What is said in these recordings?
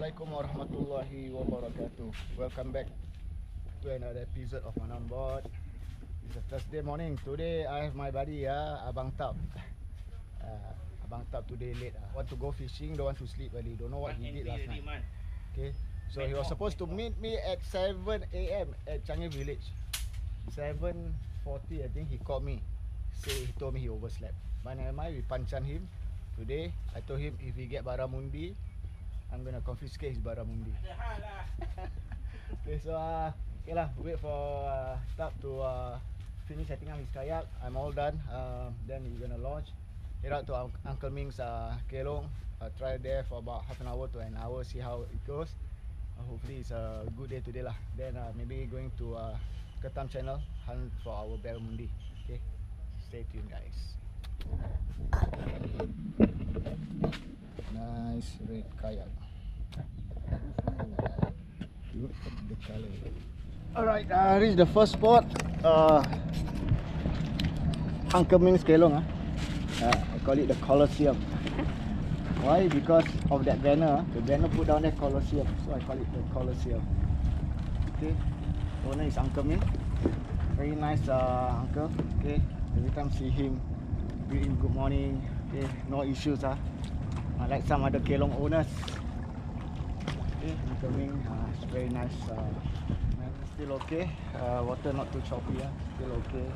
Assalamualaikum warahmatullahi wabarakatuh. Welcome back to another episode of Man on Board. It's a Thursday morning. Today I have my buddy uh, Abang Tab. Uh, Abang Tab today late. Uh. Want to go fishing, don't want to sleep early. Don't know what he did last night. Okay. So he was supposed to meet me at 7 a.m. at Changi Village. 7.40 I think he called me. Say he told me he overslept. But never mind, we panchan him. Today I told him if he get Baramundi, I'm gonna confiscate his Baramundi. okay, so uh, okay lah, wait for uh, Tab to uh, finish setting up his kayak. I'm all done. Uh, then we're gonna launch. Head out to Un- Uncle Ming's uh, Kelong. Uh, try there for about half an hour to an hour, see how it goes. Uh, hopefully it's a good day today lah. Then uh, maybe going to uh, Ketam channel hunt for our Baramundi. Okay, stay tuned guys. Nice red kayak. Look at the color. Alright, uh, this is the first spot. Uh, Uncle Ming's Kelong. Uh. Uh, I call it the Colosseum. Why? Because of that banner. The banner put down there Colosseum. So I call it the Colosseum. Okay. Owner is Uncle. Very nice uh, uncle. Okay. Every time see him, greet him good morning. Okay. No issues ah. Unlike some other Kelong owners. Okay. Uncle Ming, uh, it's very nice. Uh, still okay. Uh, water not too choppy. Ah. Still okay.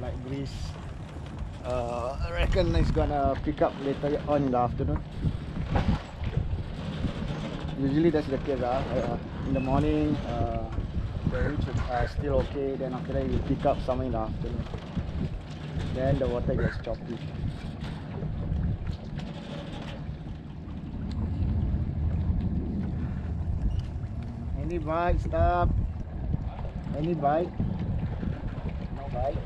Light breeze. Uh, I reckon it's gonna pick up later on in the afternoon. Usually that's the case. Uh, uh, in the morning, uh, the reach is uh, still okay. Then after that, you pick up somewhere in the afternoon. Then the water gets choppy. Any bite? Stop. Any bite? No bite.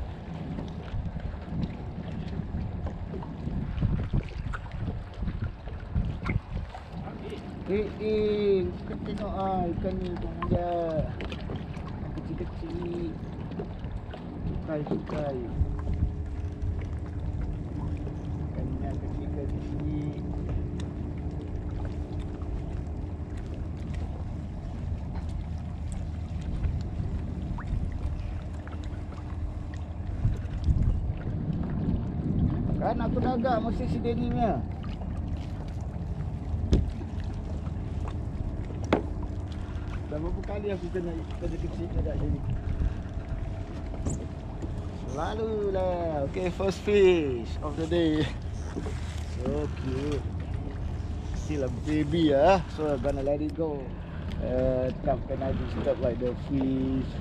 Eh, eh, kau tengok ah ikan ni tengok dia. Kecil-kecil. Sukai, sukai. Kan aku agak mesti si Denny punya. Dah berapa kali aku kena kena kecil dekat sini. Selalu lah. Okay, first fish of the day. So cute. Still a baby ah. So I'm gonna let it go. Uh, tak kena disturb like the fish.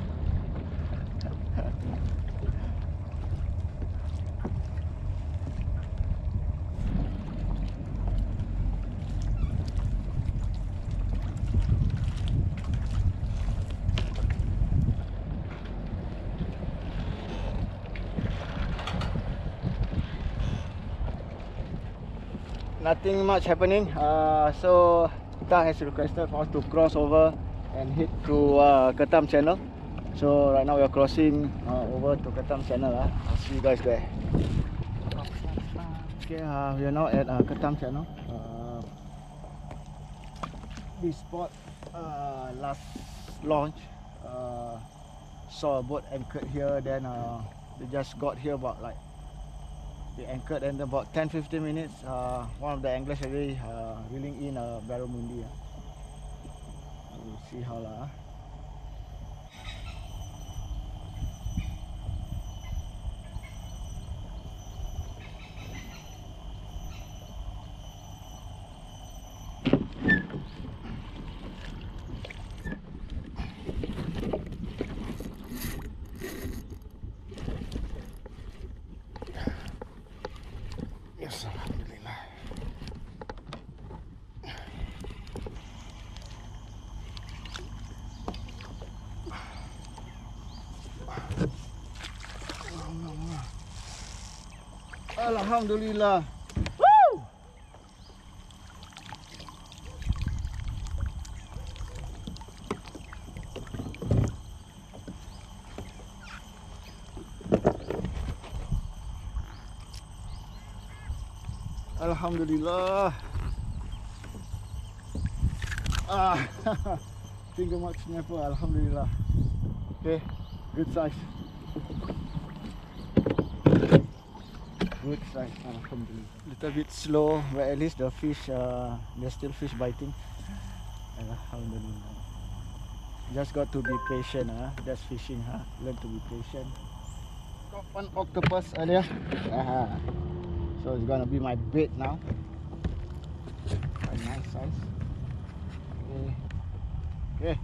Nothing much happening. Uh, so Ta has requested for us to cross over and head to uh, Ketam channel. So right now we are crossing uh, over to Ketam channel. Uh. I'll see you guys there. Okay, uh, we are now at uh, Ketam channel. Uh, this spot uh, last launch uh, saw a boat anchored here. Then uh, they just got here about like they anchored and about 10-15 minutes uh, one of the anglers already uh, reeling in a barramundi. Uh. We'll see how lah. Alhamdulillah. Woo! Alhamdulillah. Ah, finger mark snapper, Alhamdulillah. Okay, good size. Good size, Alhamdulillah. Little bit slow, but at least the fish, uh, there's still fish biting. Alhamdulillah. Just got to be patient, huh? Just fishing, huh? Learn to be patient. Got one octopus earlier. Uh-huh. So it's gonna be my bait now. Quite nice size. Okay. Okay.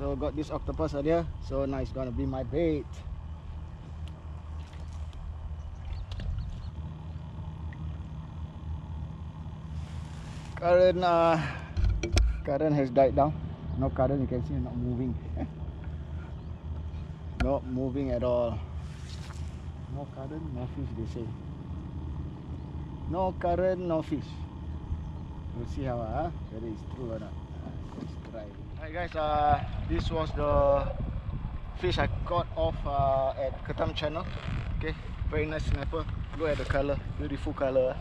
So got this octopus earlier. So now it's gonna be my bait. Current uh current has died down. No current you can see not moving. not moving at all. No current, no fish they say. No current, no fish. We'll see how uh, whether it's true or not. Uh, let's try. Alright guys, uh, this was the fish I caught off uh, at Ketam channel. Okay, very nice snapper. Look at the color, beautiful color.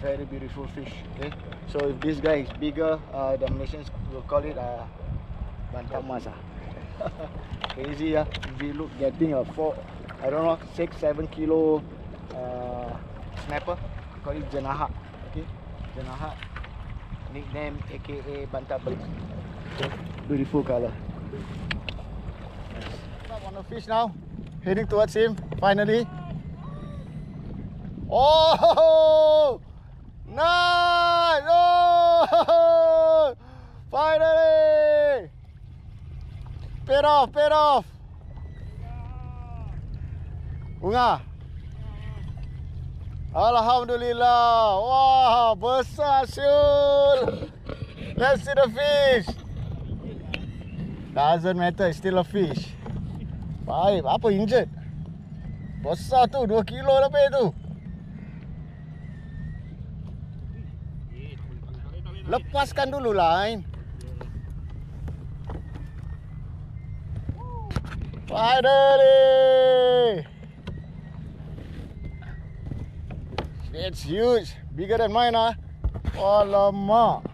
Very beautiful fish. Okay, so if this guy is bigger, uh, the Malaysians will call it uh, bantam mas. ah. Crazy ah. If you look getting a four, I don't know, six, seven kilo uh, snapper, we call it jenahat. Okay, jenahat. Nickname AKA bantam. Okay, beautiful color. Up on the fish now, heading towards him. Finally. Oh! Nice! Oh! Finally! Paid off, paid off. Bunga. Alhamdulillah. Wah, besar Syul. Let's see the fish. Doesn't matter, it's still a fish. Baik, apa injured? Besar tu, 2 kilo lebih tu. Lepaskan dulu line. Finally! It's huge. Bigger than mine, ah. Alamak.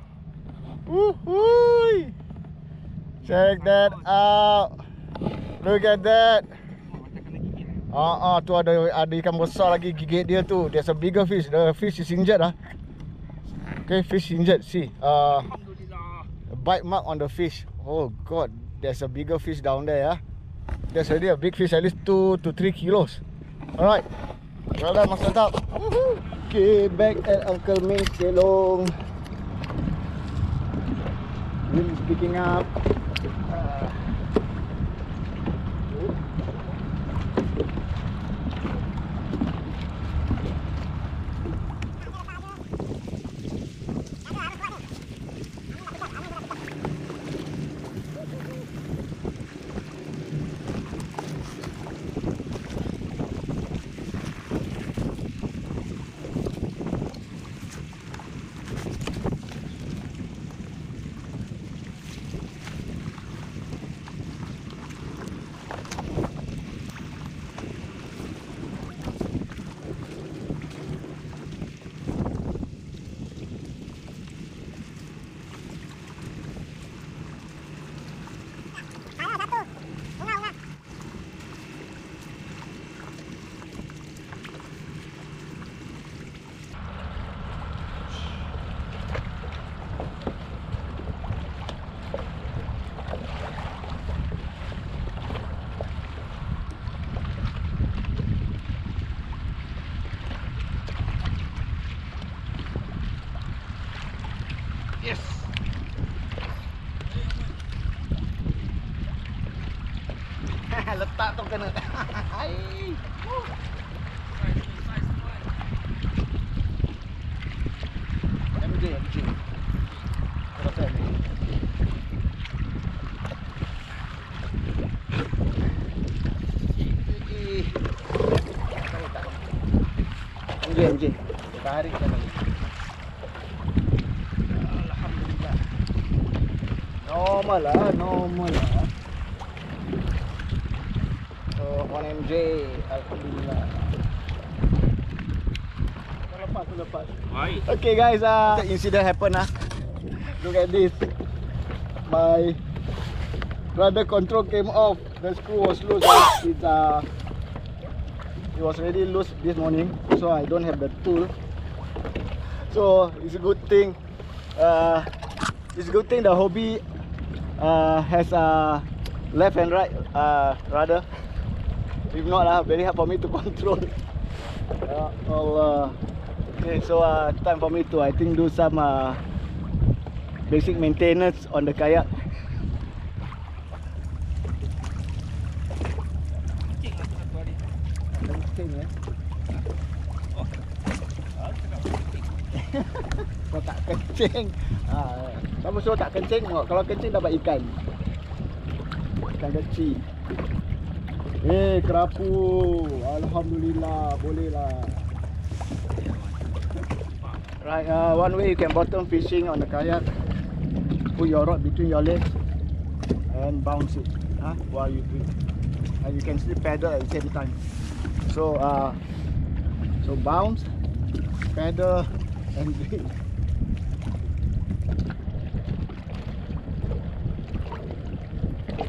Woohoo! Check that out. Look at that. Ah, ah, tu ada ada ikan besar lagi gigit dia tu. There's a bigger fish. The fish is injured ah. Okay, fish injured. See, uh, bite mark on the fish. Oh God, there's a bigger fish down there. Yeah, there's already a big fish, at least two to three kilos. All right, well done, Mas Mantap. Woohoo. Okay, back at Uncle Ming's Kelong. Wind is picking up. Uh, Letak tu kena. Hai. MJ, MJ. Kau rasa MJ? Eh, tahu tak? MJ, MJ. Tarik kan lagi. Alhamdulillah. Normal lah, normal lah. So, 1MJ, Alhamdulillah. Baik. Okay guys, uh, the incident happened ah. Look at this. my rudder control came off. The screw was loose. ah. It's uh, it was already loose this morning, so I don't have the tool. So it's a good thing. Uh, it's a good thing the hobby uh, has a left and right uh, rudder. If not, uh, very hard for me to control. Uh, Allah. Okay, so uh, time for me to I think do some uh, basic maintenance on the kayak. Oh. Ah. Kau tak kencing. Ha, kamu suruh tak kencing tengok. Kalau kencing dapat ikan. Ikan kecil. Eh, kerapu. Alhamdulillah, boleh lah. Right, uh, one way you can bottom fishing on the kayak. Put your rod between your legs and bounce it. Huh? While you do. And you can still paddle at the same time. So, uh, so bounce, paddle, and drink.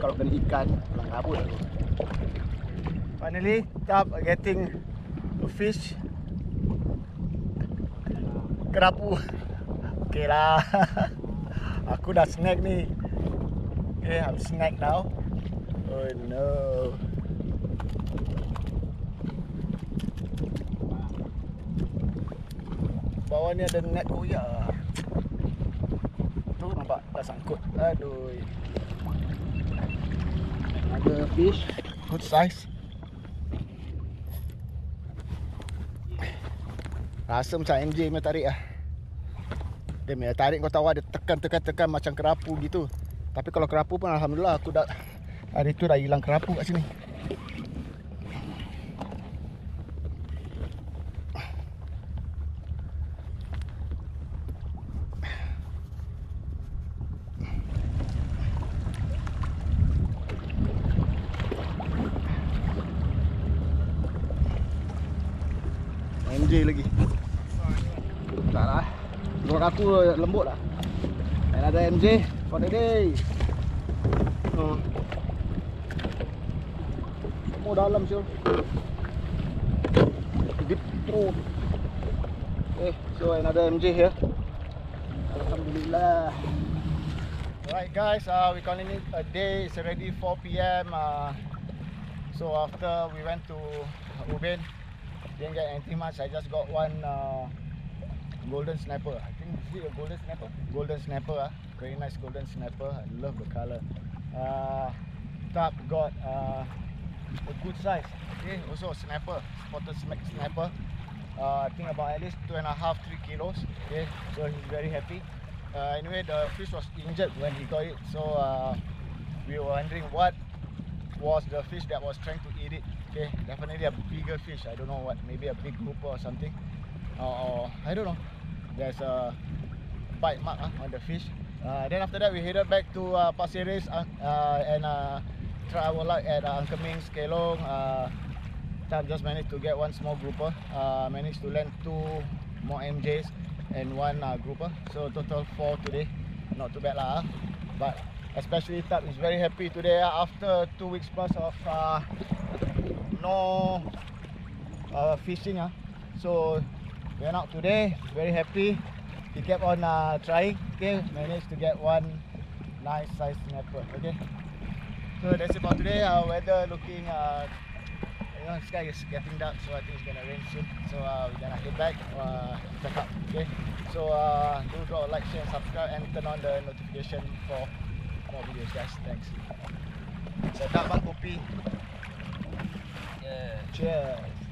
Kalau kena ikan, pulang kabut. Finally, top getting a fish. Kerapu. Okay lah. Aku dah snack ni. Okay, I'm snack now. Oh no. Bawah ni ada net koyak. Tu nampak dah sangkut. Aduh. Ada fish good size. Rasa macam MJ punya tarik lah. Dia punya tarik kau tahu ada tekan-tekan-tekan macam kerapu gitu. Tapi kalau kerapu pun Alhamdulillah aku dah Hari tu dah hilang kerapu kat sini. Lagi. Tak lah. Rod aku lembut lah. Ada MJ for the day. Hmm. Semua dalam siul. Deep throat. Okay, so another MJ here. Alhamdulillah. Alright guys, uh, we calling it a day. It's already 4 p.m. Uh, so after we went to Ubin, didn't get anything much. I just got one uh, golden snapper. I think is it a golden snapper? Golden snapper. Ah, very nice golden snapper. I love the color. Uh, top got uh, a good size. Okay, also a snapper, spotted snapper. Uh, I think about at least two and a half, three kilos. Okay, so he's very happy. Uh, anyway, the fish was injured when he got it, so uh, we were wondering what was the fish that was trying to eat it. Okay, definitely a bigger fish. I don't know what, maybe a big grouper or something. Or I don't know. There's a bite mark uh, on the fish. Uh, then after that, we headed back to uh, Pasir Ris uh, uh, and uh, try our luck at uh, Uncle Ming's Kelong. Uh, just managed to get one small grouper. Uh, managed to land two more MJs and one uh, grouper. So total four today. Not too bad lah. ah. But especially Tab is very happy today ah, after two weeks plus of uh, no uh, fishing. ah. So went out today, very happy. He kept on uh, trying. Okay, managed to get one nice size snapper. Okay. So that's it for today. Our weather looking uh, you know, sky is getting dark, so I think it's gonna rain soon. So uh, we're gonna head back, uh, check out. Okay. So uh, do drop a like, share, and subscribe, and turn on the notification for more videos, guys. Thanks. Sedap bang kopi. Yeah. Cheers.